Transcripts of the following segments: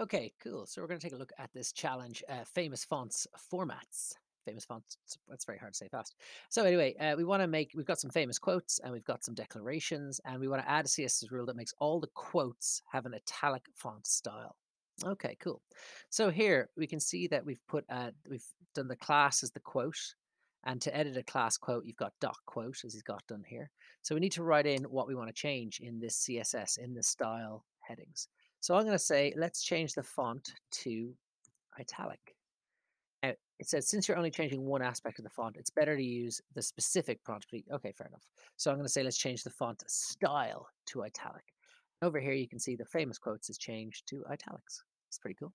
Okay, cool. So we're going to take a look at this challenge, uh, famous fonts formats. Famous fonts. That's very hard to say fast. So anyway, uh, we want to make. We've got some famous quotes and we've got some declarations, and we want to add a CSS rule that makes all the quotes have an italic font style. Okay, cool. So here we can see that we've put uh, we've done the class as the quote, and to edit a class quote, you've got dot quote as he's got done here. So we need to write in what we want to change in this CSS in the style headings. So I'm going to say, let's change the font to italic. Now, it says, since you're only changing one aspect of the font, it's better to use the specific font. Okay, fair enough. So I'm going to say, let's change the font style to italic. Over here, you can see the famous quotes is changed to italics. It's pretty cool.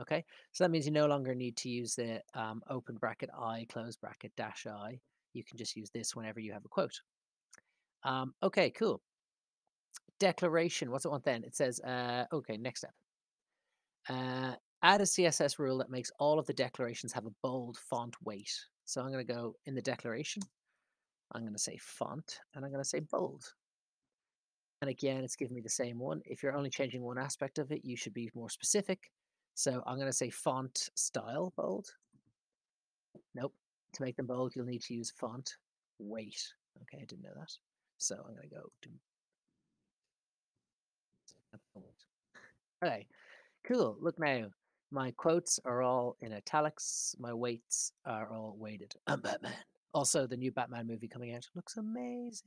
Okay, so that means you no longer need to use the um, open bracket i, close bracket dash i. You can just use this whenever you have a quote. Um, okay, cool declaration. What's it want then? It says, uh, okay, next step. Uh, add a CSS rule that makes all of the declarations have a bold font weight. So I'm going to go in the declaration. I'm going to say font and I'm going to say bold. And again, it's giving me the same one. If you're only changing one aspect of it, you should be more specific. So I'm going to say font style bold. Nope. To make them bold, you'll need to use font weight. Okay, I didn't know that. So I'm going to go to Okay, cool. Look now, my quotes are all in italics. My weights are all weighted. I'm Batman. Also, the new Batman movie coming out looks amazing.